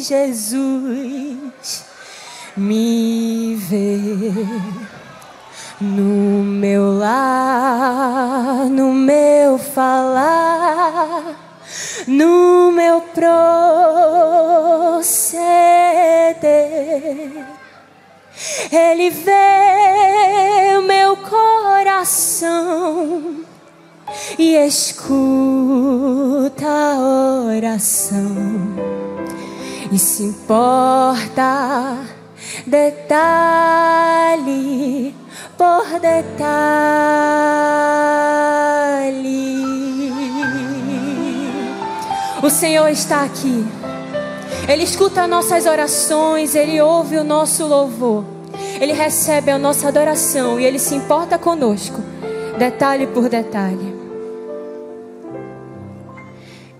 Jesus me vê no meu lar, no meu falar, no meu proceder. Ele vê o meu coração e escuta a oração e se importa detalhe por detalhe. O Senhor está aqui. Ele escuta nossas orações, ele ouve o nosso louvor. Ele recebe a nossa adoração e ele se importa conosco, detalhe por detalhe.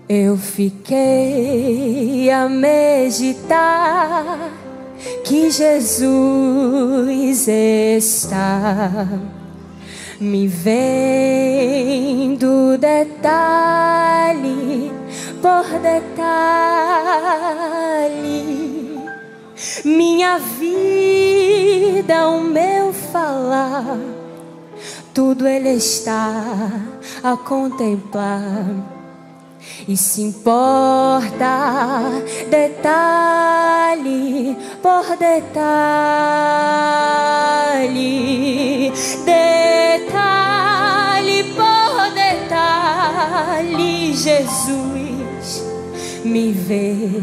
Eu fiquei a meditar que Jesus está me vendo detalhe por detalhe. Minha vida, o meu falar, tudo Ele está a contemplar e se importa detalhe por detalhe, detalhe por detalhe, Jesus me vê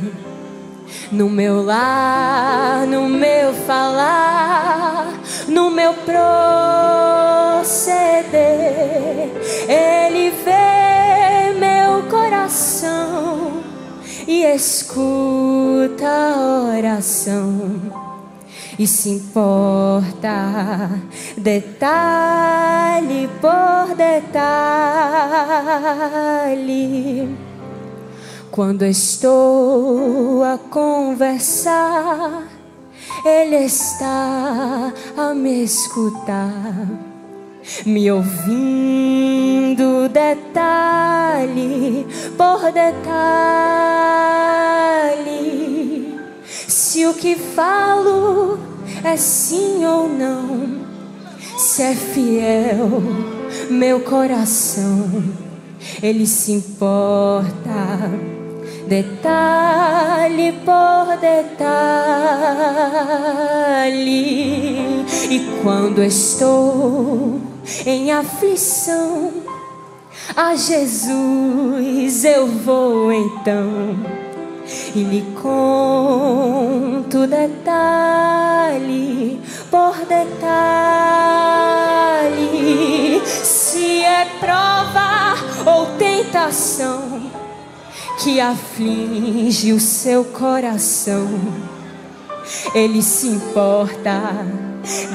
no meu lar, no meu falar, no meu proceder. Ele vê coração e escuta a oração e se importa detalhe por detalhe. Quando estou a conversar, Ele está a me escutar, me ouvindo detalhe por detalhe. Se o que falo é sim ou não, se é fiel meu coração, Ele se importa detalhe por detalhe. E quando estou em aflição, a Jesus eu vou então e lhe conto detalhe por detalhe. Se é prova ou tentação que aflige o seu coração. Ele se importa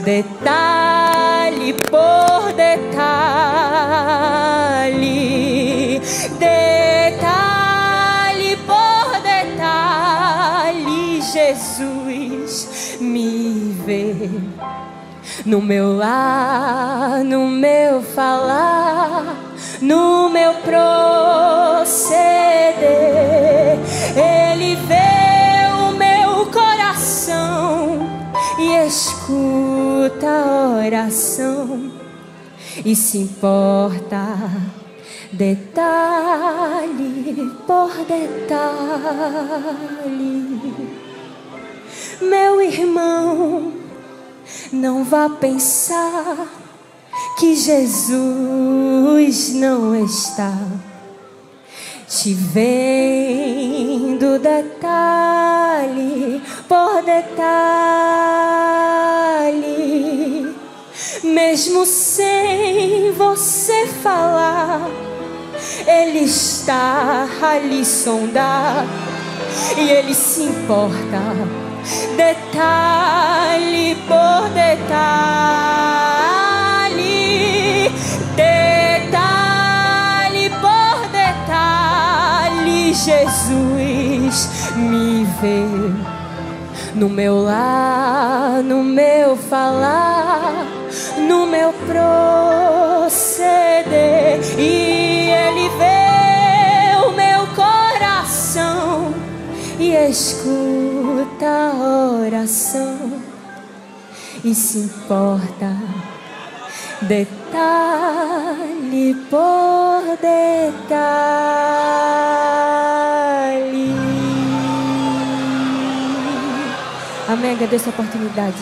detalhe por detalhe, detalhe por detalhe. Jesus me vê no meu lar, no meu falar, no meu proceder. Escuta oração e se importa. Detalhe por detalhe. Meu irmão, não vá pensar que Jesus não está te vendo. Detalhe por detalhe, mesmo sem você falar, Ele está a lhe sondar e Ele se importa detalhe por detalhe, detalhe por detalhe, Jesus me vê no meu lar, no meu falar, no meu proceder, e Ele vê o meu coração e escuta a oração e se importa detalhe por detalhe. Amém. Agradeço a oportunidade.